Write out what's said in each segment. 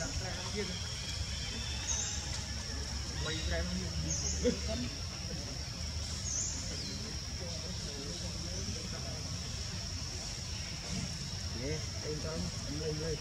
nhé đặt lại mày ra nó nhiều Nè, em cho anh lên lên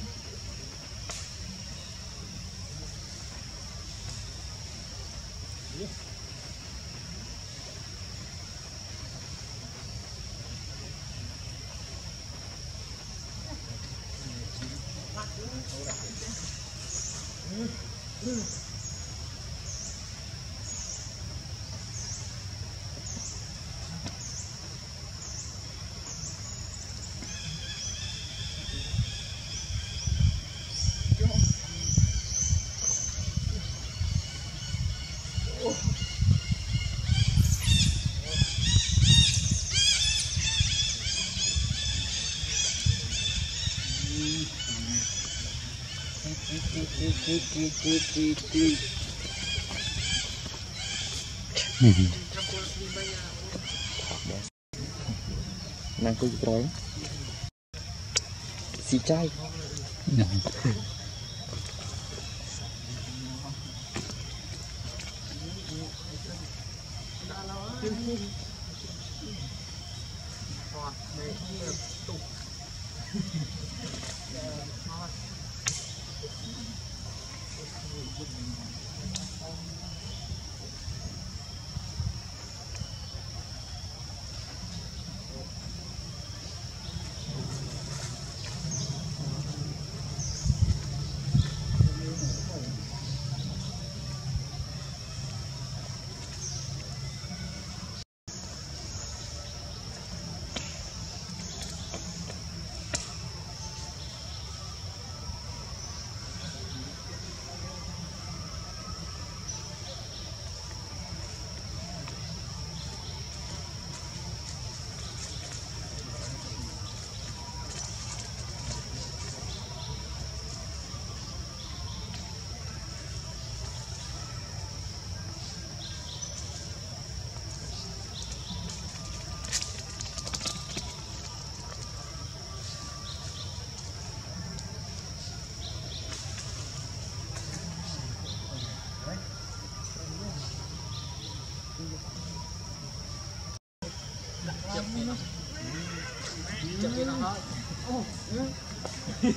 nàng cứ để xì chay chụp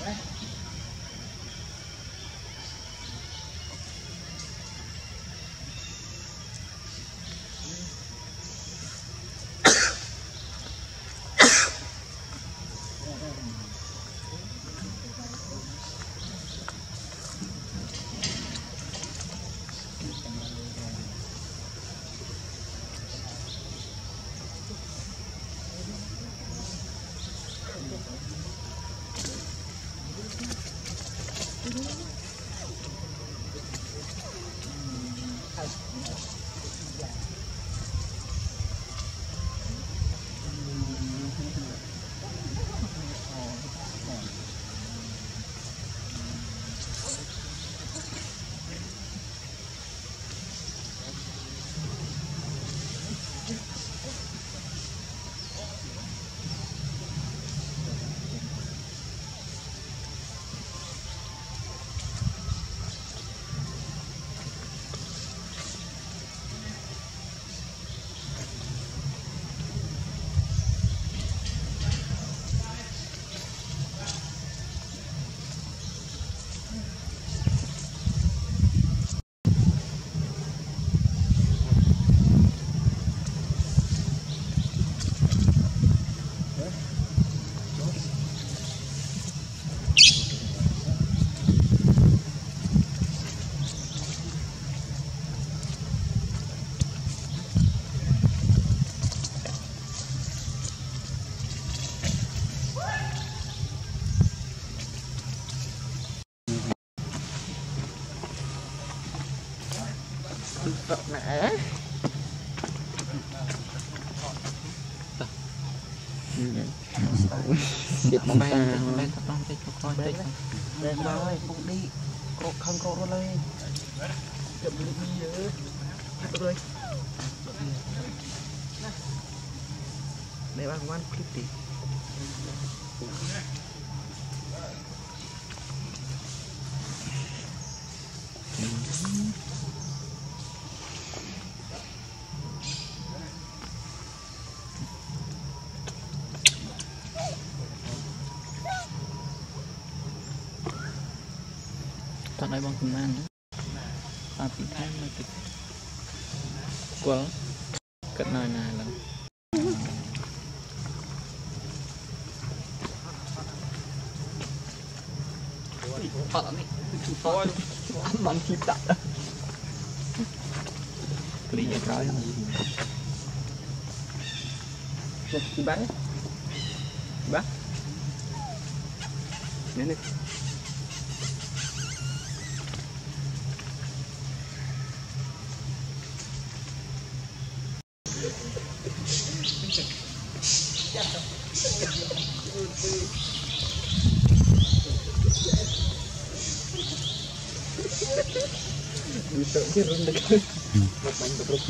Đấy. Mm-hmm. ទឹកណាសៀបមកតាមែនតាតិចក៏ខ້ອຍតិចមែនមកហើយពុកឌីកោកខឹងកោករត់ហើយចាំលីមីយើរួយនេះបានវ៉ាន់ឃ្លីបទី ហើយបងកំណាំងបាទពីថែមនៅទឹកគល់កាត់ណយណាឡើងប៉ាត់នេះគឺហ្វយអត់បានជីបដាក់គ្លីកក្រោយចុះពីបានបាទនេះនេះ Bisa kirim dekat. Mak main terus